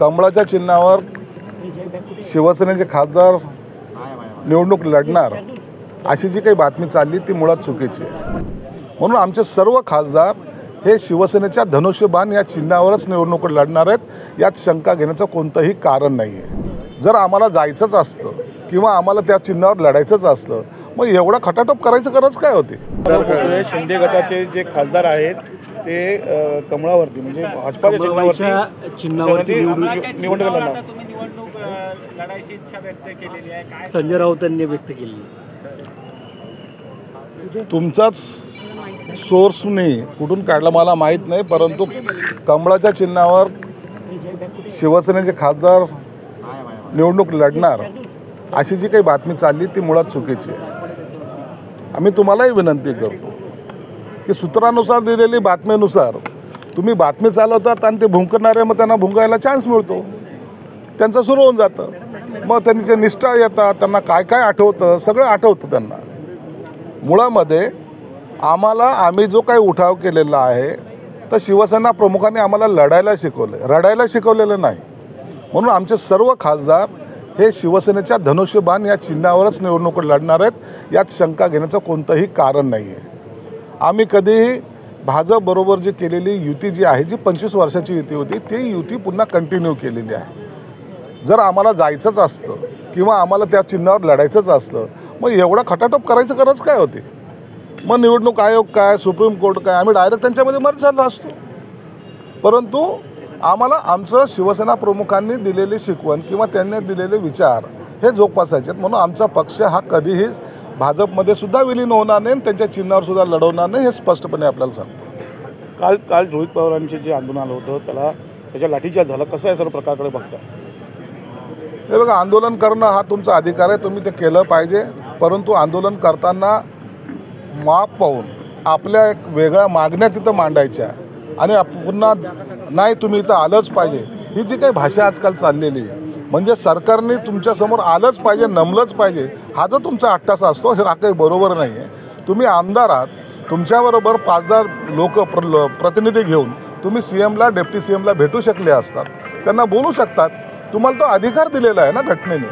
कमळाच्या चिन्हावर शिवसेनेचे खासदार निवडणूक लढणार अशी जी काही बातमी चालली ती मुळात चुकीची आहे. म्हणून आमचे सर्व खासदार हे शिवसेनेच्या धनुष्यबाण या चिन्हावरच निवडणूक लढणार आहेत यात शंका घेण्याचं कोणतंही कारण नाही आहे जर आम्हाला जायचंच असतं किंवा आम्हाला त्या चिन्हावर लढायचंच असतं मग एवढा खटाटोप करायचं गरज काय होती? शिंदे गटाचे जे खासदार आहेत ते कमळावरती म्हणजे भाजपाच्या चिन्हावरती निवडणूक निवडणूक लढणार आता तुम्ही निवडणूक अ, लढायची इच्छा व्यक्त केलेली आहे काय संजय राऊतांनी व्यक्त केली तुमचाच सोर्सने कुठून काढला मला माहीत नाही परंतु कमळाच्या चिन्हावर शिवसेनेचे खासदार निवडणूक लढणार अशी जी काही बातमी चालली ती मुळात चुकीची आहे. आम्ही तुम्हालाही विनंती करतो. की सूत्रानुसार दिलेली बातमीनुसार तुम्ही बातमी चालवतात आणि ते भुंकणारे मग त्यांना भुंकायला चान्स मिळतो. त्यांचं सुरू होऊन जातं. मग त्यांचे निष्ठा येतात त्यांना काय काय आठवतं सगळं आठवतं त्यांना. मुळामध्ये आम्हाला आम्ही जो काही उठाव केलेला आहे तर शिवसेना प्रमुखांनी आम्हाला लढायला शिकवलं रडायला शिकवलेलं नाही. म्हणून आमचे सर्व खासदार हे शिवसेनेच्या धनुष्यबाण या चिन्हावरच निवडणूक लढणार आहेत. यात शंका घेण्याचं कोणतंही कारण नाही आहे आम्ही कधीही भाजपबरोबर जी केलेली युती जी आहे जी पंचवीस वर्षाची युती होती ती युती पुन्हा कंटिन्यू केलेली आहे. जर आम्हाला जायचंच असतं किंवा आम्हाला त्या चिन्हावर लढायचंच असतं मग एवढा खटाटोप करायचं गरज काय होती? मग निवडणूक आयोग काय सुप्रीम कोर्ट काय आम्ही डायरेक्ट त्यांच्यामध्ये मर्ज झालो असतो. परंतु आम्हाला आमचं शिवसेना प्रमुखांनी दिलेली शिकवण किंवा त्यांनी दिलेले विचार हे जोपासायचे आहेत म्हणून आमचा पक्ष हा कधीही भाजपमध्ये सुद्धा विलीन होणार नाही आणि त्यांच्या चिन्हावर सुद्धा लढवणार नाही हे स्पष्टपणे आपल्याला सांगतो. काल काल रोहित पवारांचे जे आंदोलन आलं होतं त्याला त्याच्या लाठीचार्ज झाला. कसं आहे सर्व प्रकारकडे बघता? हे बघा आंदोलन करणं हा तुमचा अधिकार आहे तुम्ही ते केलं पाहिजे. परंतु आंदोलन करताना माप पाहून आपल्या एक वेगळ्या मागण्या तिथं मांडायच्या. आणि पुन्हा नाही तुम्ही इथं आलंच पाहिजे. ही जी काही भाषा आजकाल चाललेली आहे म्हणजे सरकारने तुमच्यासमोर आलंच पाहिजे नमलंच पाहिजे. हा जो तुमचा अट्टासा असतो हे हा काही बरोबर नाही आहे तुम्ही आमदार आहात तुमच्याबरोबर पाचदार लोक प्र प्रतिनिधी घेऊन तुम्ही सी एमला डेप्टी सी एमला भेटू शकले असतात. त्यांना बोलू शकतात. तुम्हाला तो अधिकार दिलेला आहे ना घटनेने.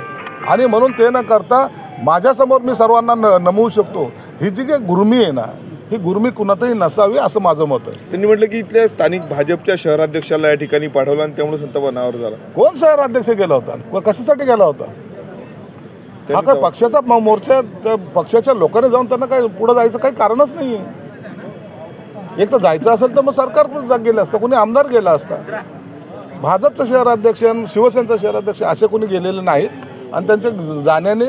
आणि म्हणून ते न करता माझ्यासमोर मी सर्वांना न नमवू शकतो. ही जी काही गुरुमी आहे ना ही गुरमी कुणातही नसावी असं माझं मत आहे. त्यांनी म्हटलं की इथल्या स्थानिक भाजपच्या शहराध्यक्षाला या ठिकाणी पाठवलं आणि त्यामुळे संताप अनावर झाला. कोण शहराध्यक्ष गेला होता? व कशासाठी गेला होता? हा काय पक्षाचा म- मोर्चा त्या पक्षाच्या लोकांनी जाऊन त्यांना काय पुढे जायचं काही कारणच नाही एक तर जायचं असेल तर मग सरकार पण गेलं असतं कोणी आमदार गेला असता. भाजपचं शहराध्यक्ष आणि शिवसेनेचं शहराध्यक्ष असे कोणी गेलेले नाहीत आणि त्यांच्या जाण्याने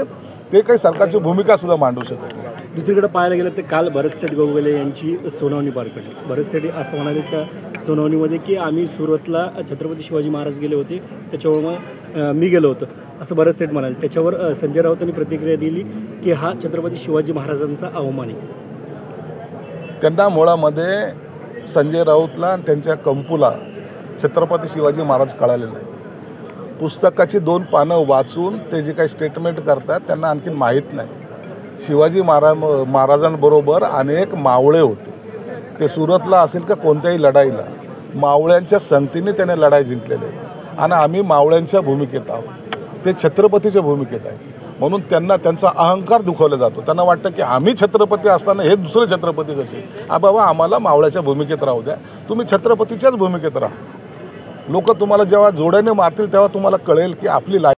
ते काही सरकारची भूमिका सुद्धा मांडू शकत नाही. दुसरीकडे पाहायला गेलं तर काल भरतसेठ गोगले यांची सोनावणी पार पडली. भरतसेठ असं म्हणाले त्या सुनावणीमध्ये की आम्ही सुरतला छत्रपती शिवाजी महाराज गेले होते त्याच्यावर मग मी गेलो होतो. असं भरतसेठ म्हणाले. त्याच्यावर संजय राऊतांनी प्रतिक्रिया दिली की हा छत्रपती शिवाजी महाराजांचा अवमान आहे. त्यांना मुळामध्ये संजय राऊतला आणि त्यांच्या कंपूला छत्रपती शिवाजी महाराज कळाले आहे. पुस्तकाची दोन पानं वाचून ते जे काही स्टेटमेंट करतात त्यांना आणखी माहीत नाही. शिवाजी महारा महाराजांबरोबर अनेक मावळे होते. ते सुरतला असेल का कोणत्याही लढाईला मावळ्यांच्या संगतीने त्याने लढाई जिंकलेली आहे. आणि आम्ही मावळ्यांच्या भूमिकेत आहोत. ते छत्रपतीच्या भूमिकेत आहेत. म्हणून त्यांना त्यांचा अहंकार दुखवला जातो. त्यांना वाटतं की आम्ही छत्रपती असताना हे दुसरे छत्रपती कसे? आ बाबा आम्हाला मावळ्याच्या भूमिकेत राहू द्या. तुम्ही छत्रपतीच्याच भूमिकेत राहा. लोक तुम्हाला जेव्हा जोड्याने मारतील तेव्हा तुम्हाला कळेल की आपली लाईफ